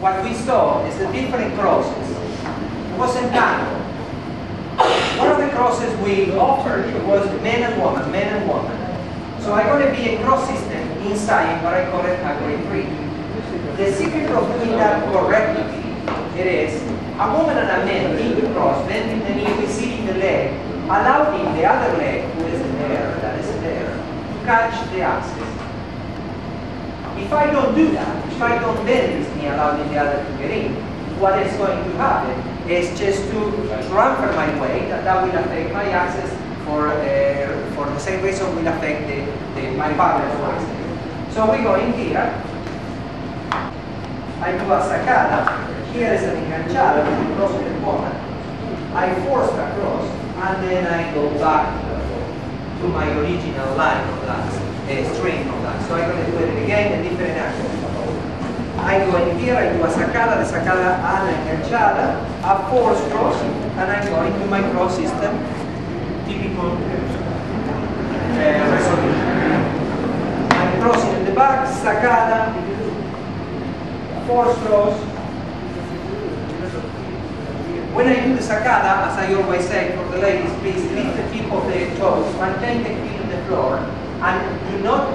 what we saw is the different crosses. It wasn't tango. One of the crosses we offered was men and woman, men and woman. So I'm going to be a cross system inside what I call it a grade 3. The secret of doing that correctly, it is a woman and a man need to cross, bending the knee, receiving the leg, allowing the other leg, who is there, that is there, to catch the axis. If I don't do that, if I don't bend this knee, allowing the other to get in, what is going to happen is just to transfer my weight, and that will affect my axis for, uh, for the same reason will affect the, the, my partner's axis. So we go in here, I do a sacada, here is an enganchada, is cross the woman. I force across, and then I go back to my original line of that, uh, string of that. So I'm going to do it again a different angles. I go in here, I do a sacada, the sacada a la enganchada, a force cross, and I go into my cross system, typical uh, resolution. I'm crossing in the back, sacada, force cross. When I do the sacada, as I always say for the ladies, please lift the tip of the toes, maintain the feet on the floor, and do not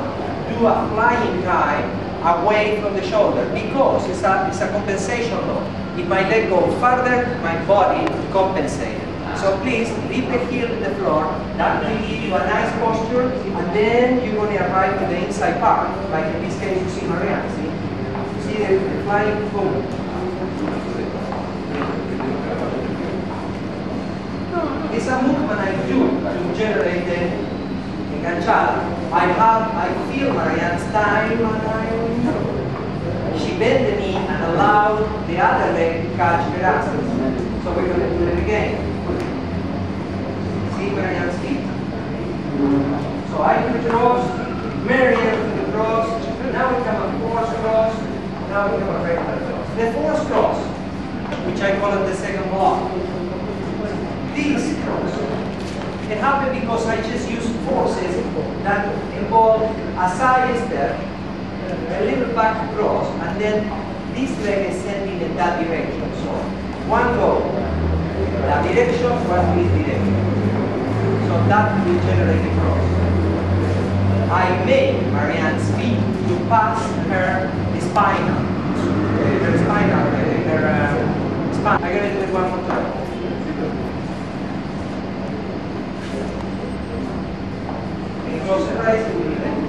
do a flying dive away from the shoulder because it's a, it's a compensation law. If my leg goes further, my body compensates. So please leave the heel in the floor. That will give you a nice posture, and then you're going to arrive to the inside part. Like in this case, you see Mary Ann. See, see the, flying forward. It's a movement I do to generate the enganchada. I have, I feel Mary Ann's time, and I, bend the knee and allow the other leg to catch axis. So we're going to do it again. See Mary Ann's feet? So I do cross, to the cross, now we have a force cross, now we have a regular cross. The force cross, which I call it the second block, this cross. It happened because I just used forces that involve a side step, a little back cross, and then this leg is sending in that direction. So one go that direction, one this direction. So that will generate the cross. I make Mary Ann's feet to pass her spinal, her spinal, her uh, spine. I'm gonna do it one more time. close your eyes and breathe in.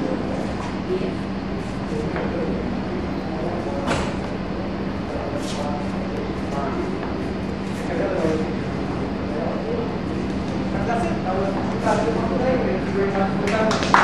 And